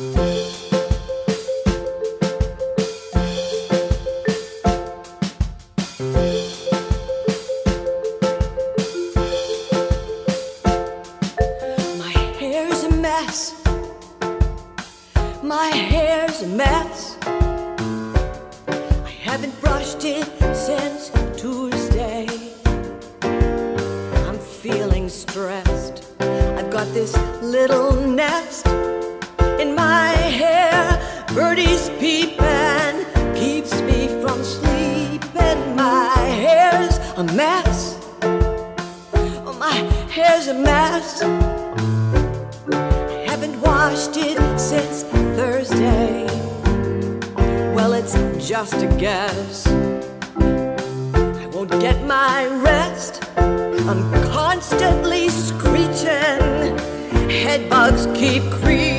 My hair's a mess. My hair's a mess. I haven't brushed it since Tuesday. I'm feeling stressed. I've got this little nest a mess. Oh, my hair's a mess. I haven't washed it since Thursday. Well, it's just a guess. I won't get my rest. I'm constantly screeching. Head bugs keep creeping.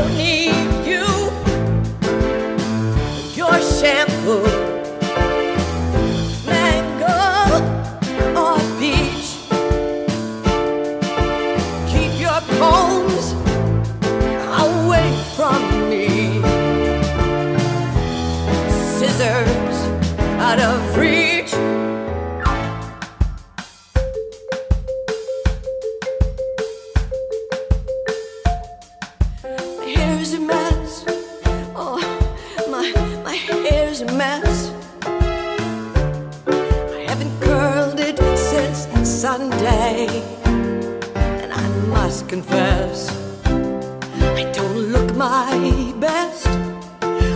Don't need you. Your shampoo. Mango or peach. Keep your combs away from me. Scissors out of reach. Hair's a mess. Oh, my my hair's a mess. I haven't curled it since Sunday, and I must confess, I don't look my best.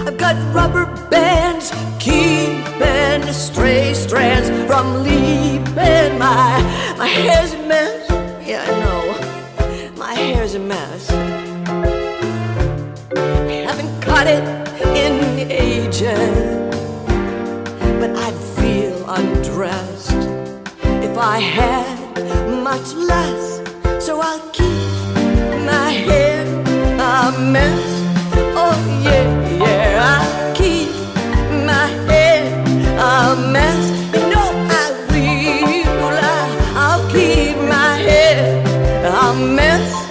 I've got rubber bands keeping stray strands from leaping. My my hair's a mess. Yeah, got it in ages. But I'd feel undressed if I had much less. So I'll keep my hair a mess. Oh, yeah, yeah, I'll keep my hair a mess. You know I will. I'll keep my head a mess.